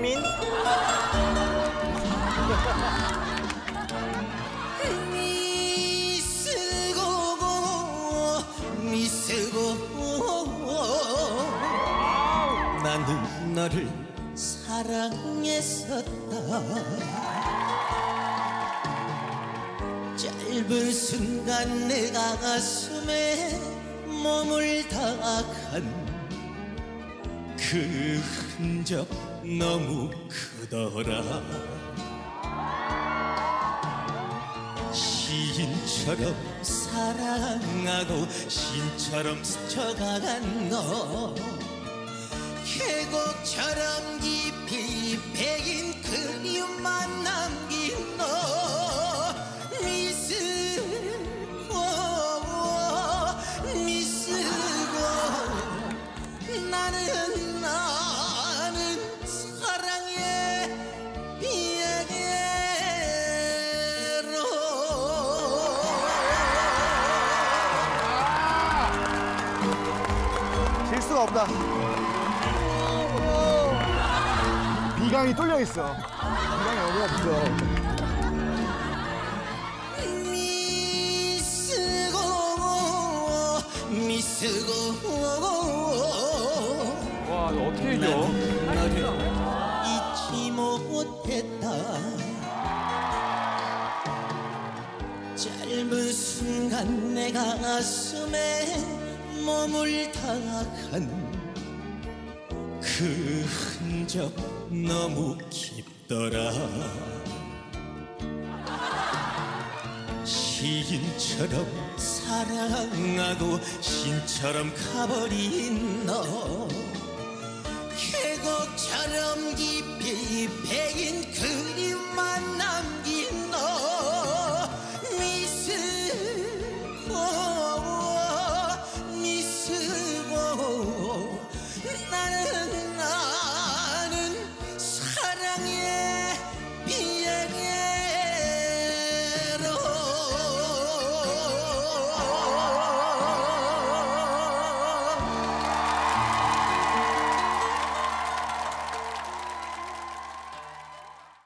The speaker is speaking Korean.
이스민? 나는 너를 사랑했었다 짧은 순간 내가 가슴에 몸을 다한 그 흔적 너무 크더라. 시인처럼 사랑하고 신처럼 스쳐가간 너. 계곡처럼 깊이 배긴 그리움만 남긴 너. 미스고 나는 나는 수가 없다. 비강이 뚫려 있어. 비강이 어디가 없어. 미스고 미스고 와, 너 어떻게 이겨? 잊지 못했다 짧은 순간 내 가슴에 몸을 다한 그 흔적 너무 깊더라. 시인처럼 사랑하고 신처럼 가버린 너. 계곡처럼 깊이